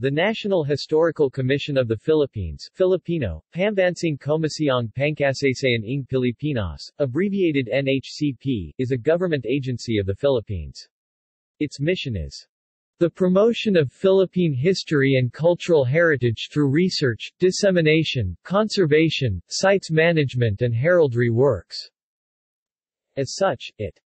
The National Historical Commission of the Philippines Filipino, Pambansang Komisyong Pangkasaysayan ng Pilipinas, abbreviated NHCP, is a government agency of the Philippines. Its mission is the promotion of Philippine history and cultural heritage through research, dissemination, conservation, sites management and heraldry works. As such, it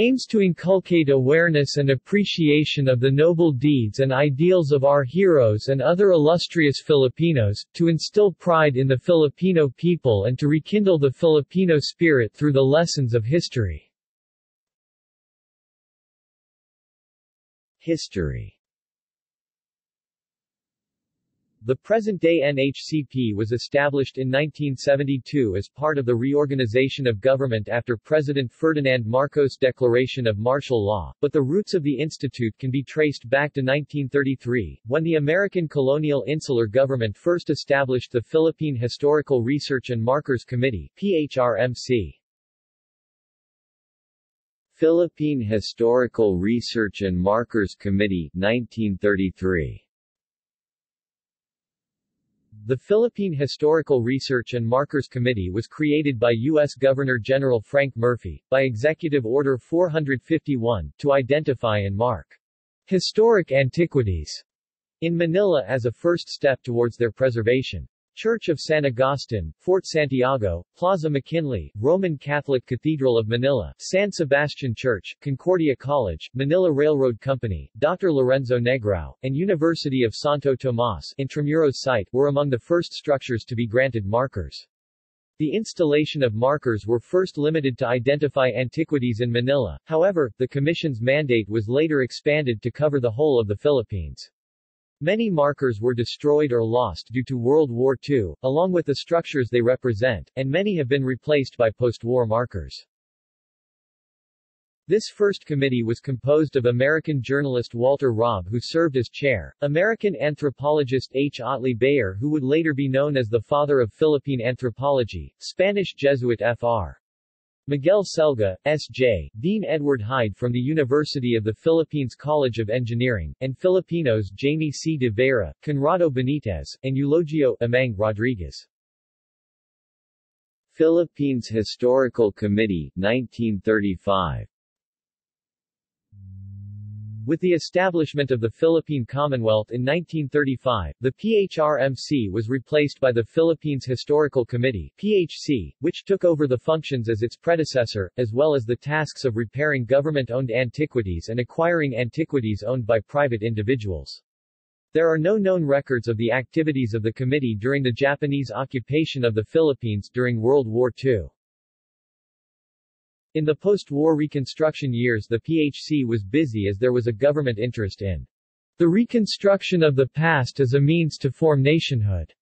aims to inculcate awareness and appreciation of the noble deeds and ideals of our heroes and other illustrious Filipinos, to instill pride in the Filipino people and to rekindle the Filipino spirit through the lessons of history. History the present-day NHCP was established in 1972 as part of the reorganization of government after President Ferdinand Marcos' declaration of martial law, but the roots of the institute can be traced back to 1933, when the American colonial insular government first established the Philippine Historical Research and Markers Committee PHRMC. Philippine Historical Research and Markers Committee 1933 the Philippine Historical Research and Markers Committee was created by U.S. Governor-General Frank Murphy, by Executive Order 451, to identify and mark historic antiquities in Manila as a first step towards their preservation. Church of San Agustin, Fort Santiago, Plaza McKinley, Roman Catholic Cathedral of Manila, San Sebastian Church, Concordia College, Manila Railroad Company, Dr. Lorenzo Negrao, and University of Santo Tomas Intramuros site were among the first structures to be granted markers. The installation of markers were first limited to identify antiquities in Manila, however, the Commission's mandate was later expanded to cover the whole of the Philippines. Many markers were destroyed or lost due to World War II, along with the structures they represent, and many have been replaced by post-war markers. This first committee was composed of American journalist Walter Robb who served as chair, American anthropologist H. Otley Beyer who would later be known as the father of Philippine anthropology, Spanish Jesuit Fr. Miguel Selga, S.J., Dean Edward Hyde from the University of the Philippines College of Engineering, and Filipinos Jaime C. de Veyra, Conrado Benitez, and Eulogio Amang Rodriguez. Philippines Historical Committee, 1935 with the establishment of the Philippine Commonwealth in 1935, the PHRMC was replaced by the Philippines Historical Committee PHC, which took over the functions as its predecessor, as well as the tasks of repairing government-owned antiquities and acquiring antiquities owned by private individuals. There are no known records of the activities of the committee during the Japanese occupation of the Philippines during World War II. In the post-war Reconstruction years the PHC was busy as there was a government interest in the reconstruction of the past as a means to form nationhood.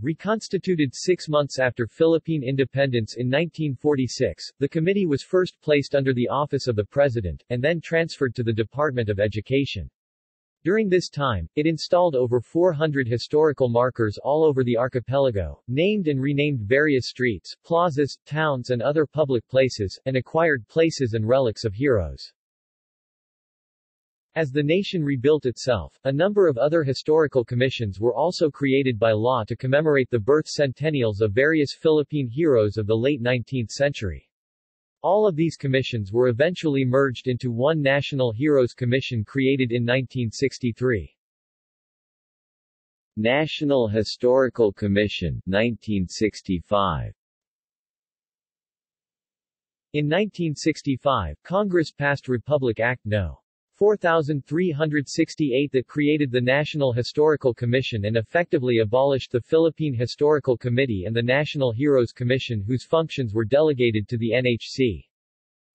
Reconstituted six months after Philippine independence in 1946, the committee was first placed under the office of the President, and then transferred to the Department of Education. During this time, it installed over 400 historical markers all over the archipelago, named and renamed various streets, plazas, towns and other public places, and acquired places and relics of heroes. As the nation rebuilt itself, a number of other historical commissions were also created by law to commemorate the birth centennials of various Philippine heroes of the late 19th century. All of these commissions were eventually merged into one National Heroes Commission created in 1963. National Historical Commission 1965 In 1965, Congress passed Republic Act No. 4368 that created the National Historical Commission and effectively abolished the Philippine Historical Committee and the National Heroes Commission whose functions were delegated to the NHC.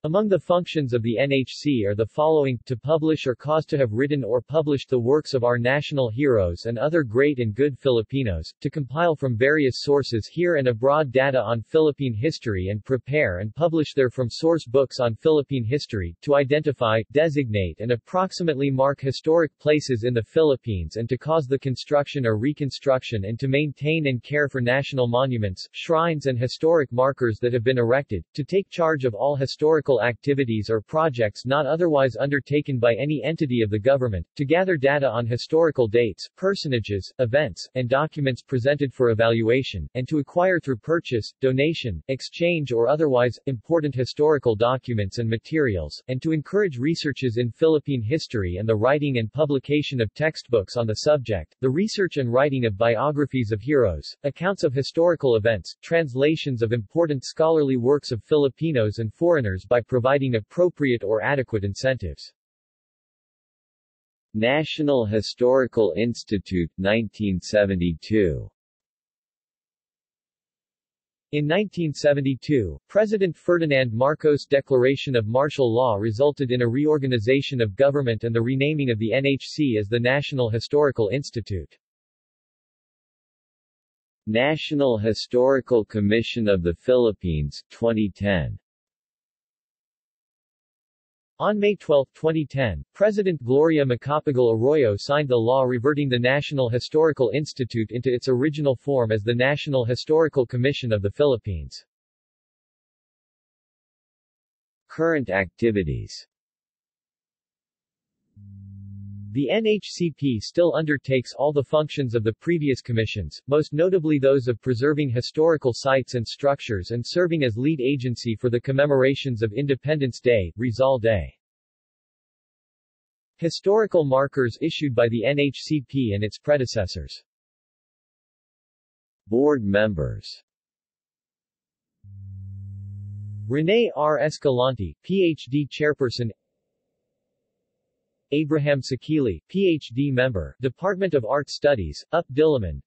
Among the functions of the NHC are the following, to publish or cause to have written or published the works of our national heroes and other great and good Filipinos, to compile from various sources here and abroad data on Philippine history and prepare and publish therefrom source books on Philippine history, to identify, designate and approximately mark historic places in the Philippines and to cause the construction or reconstruction and to maintain and care for national monuments, shrines and historic markers that have been erected, to take charge of all historical historical activities or projects not otherwise undertaken by any entity of the government, to gather data on historical dates, personages, events, and documents presented for evaluation, and to acquire through purchase, donation, exchange or otherwise, important historical documents and materials, and to encourage researches in Philippine history and the writing and publication of textbooks on the subject, the research and writing of biographies of heroes, accounts of historical events, translations of important scholarly works of Filipinos and foreigners by providing appropriate or adequate incentives. National Historical Institute 1972 In 1972, President Ferdinand Marcos' declaration of martial law resulted in a reorganization of government and the renaming of the NHC as the National Historical Institute. National Historical Commission of the Philippines 2010 on May 12, 2010, President Gloria Macapagal Arroyo signed the law reverting the National Historical Institute into its original form as the National Historical Commission of the Philippines. Current activities The NHCP still undertakes all the functions of the previous commissions, most notably those of preserving historical sites and structures and serving as lead agency for the commemorations of Independence Day, Rizal Day. Historical markers issued by the NHCP and its predecessors. Board members Rene R. Escalante, Ph.D. Chairperson Abraham Sakili, Ph.D. member, Department of Art Studies, UP Diliman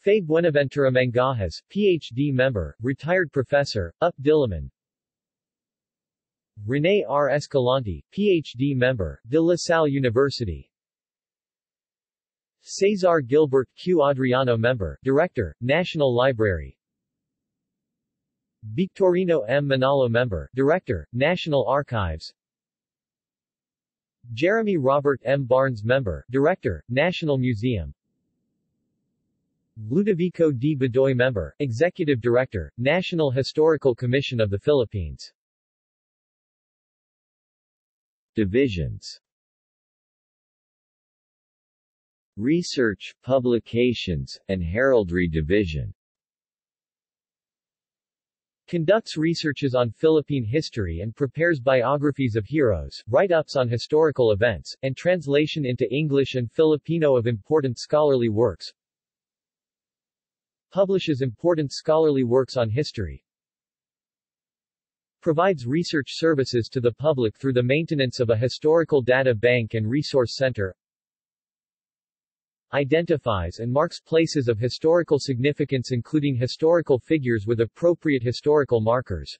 Faye Buenaventura Mangahas, Ph.D. member, retired professor, UP Diliman Rene R. Escalante, Ph.D. member, De La Salle University Cesar Gilbert Q. Adriano member, Director, National Library Victorino M. Manalo member, Director, National Archives Jeremy Robert M. Barns Member, Director, National Museum Ludovico D. Badoy Member, Executive Director, National Historical Commission of the Philippines Divisions Research, Publications, and Heraldry Division Conducts researches on Philippine history and prepares biographies of heroes, write-ups on historical events, and translation into English and Filipino of important scholarly works. Publishes important scholarly works on history. Provides research services to the public through the maintenance of a historical data bank and resource center identifies and marks places of historical significance including historical figures with appropriate historical markers.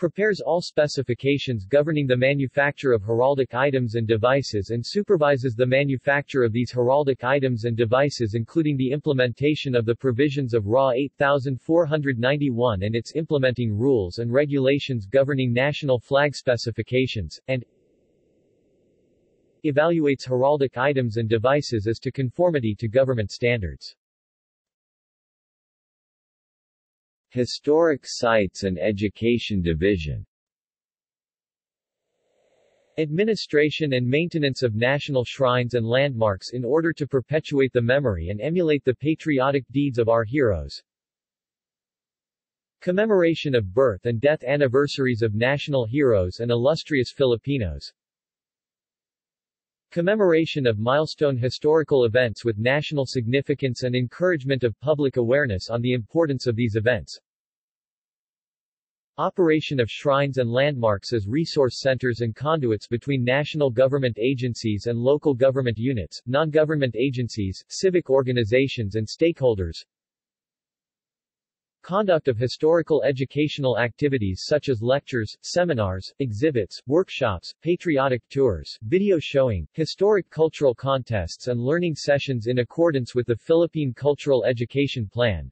Prepares all specifications governing the manufacture of heraldic items and devices and supervises the manufacture of these heraldic items and devices including the implementation of the provisions of RA 8491 and its implementing rules and regulations governing national flag specifications, and evaluates heraldic items and devices as to conformity to government standards. Historic Sites and Education Division Administration and maintenance of national shrines and landmarks in order to perpetuate the memory and emulate the patriotic deeds of our heroes. Commemoration of birth and death anniversaries of national heroes and illustrious Filipinos. Commemoration of milestone historical events with national significance and encouragement of public awareness on the importance of these events. Operation of shrines and landmarks as resource centers and conduits between national government agencies and local government units, non-government agencies, civic organizations and stakeholders. Conduct of historical educational activities such as lectures, seminars, exhibits, workshops, patriotic tours, video showing, historic cultural contests and learning sessions in accordance with the Philippine Cultural Education Plan.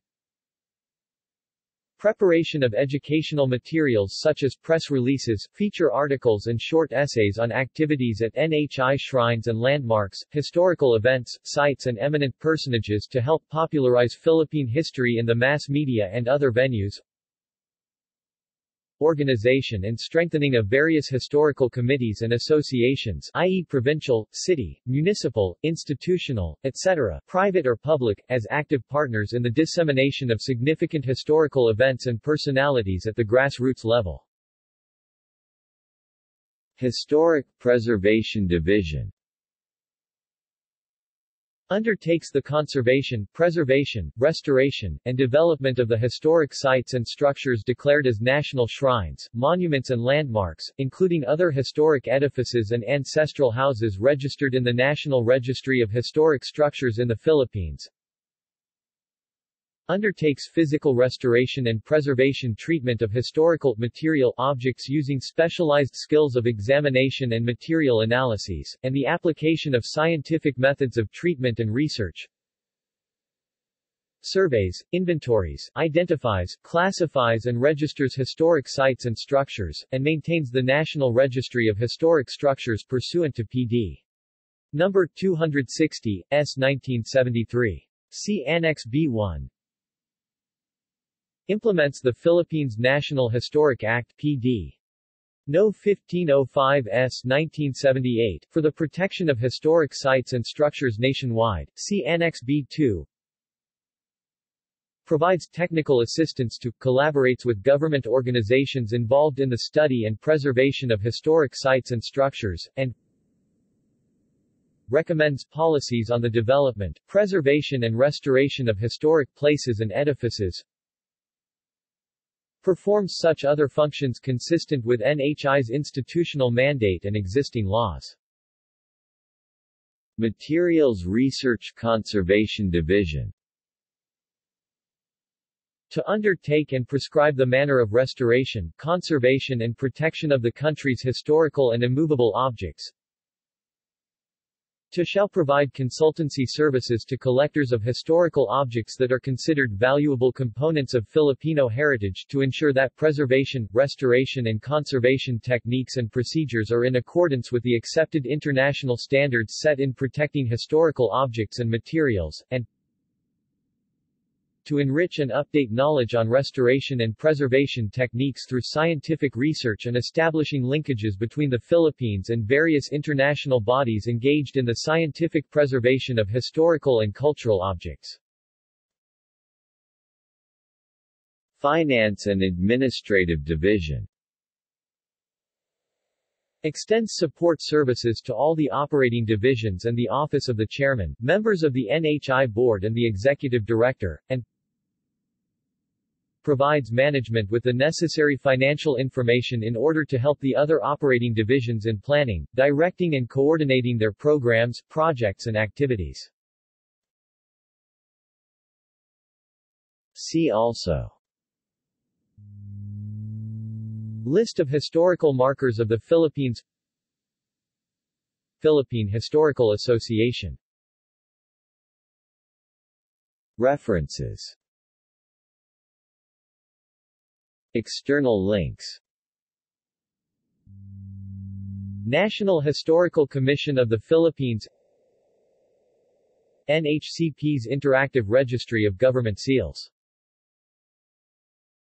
Preparation of educational materials such as press releases, feature articles and short essays on activities at NHI shrines and landmarks, historical events, sites and eminent personages to help popularize Philippine history in the mass media and other venues. Organization and strengthening of various historical committees and associations i.e. provincial, city, municipal, institutional, etc., private or public, as active partners in the dissemination of significant historical events and personalities at the grassroots level. Historic Preservation Division undertakes the conservation, preservation, restoration, and development of the historic sites and structures declared as national shrines, monuments and landmarks, including other historic edifices and ancestral houses registered in the National Registry of Historic Structures in the Philippines, undertakes physical restoration and preservation treatment of historical, material objects using specialized skills of examination and material analyses, and the application of scientific methods of treatment and research, surveys, inventories, identifies, classifies and registers historic sites and structures, and maintains the National Registry of Historic Structures pursuant to P.D. Number 260, S. 1973. See Annex B1. Implements the Philippines National Historic Act PD. No. 1505 S. 1978, for the protection of historic sites and structures nationwide, see Annex B2. Provides technical assistance to, collaborates with government organizations involved in the study and preservation of historic sites and structures, and recommends policies on the development, preservation and restoration of historic places and edifices, performs such other functions consistent with NHI's institutional mandate and existing laws. Materials Research Conservation Division to undertake and prescribe the manner of restoration, conservation and protection of the country's historical and immovable objects, to shall provide consultancy services to collectors of historical objects that are considered valuable components of Filipino heritage to ensure that preservation, restoration and conservation techniques and procedures are in accordance with the accepted international standards set in protecting historical objects and materials, and to enrich and update knowledge on restoration and preservation techniques through scientific research and establishing linkages between the Philippines and various international bodies engaged in the scientific preservation of historical and cultural objects. Finance and Administrative Division Extends support services to all the operating divisions and the Office of the Chairman, members of the NHI Board and the Executive Director, and provides management with the necessary financial information in order to help the other operating divisions in planning, directing and coordinating their programs, projects and activities. See also List of historical markers of the Philippines Philippine Historical Association References External links. National Historical Commission of the Philippines. NHCP's Interactive Registry of Government Seals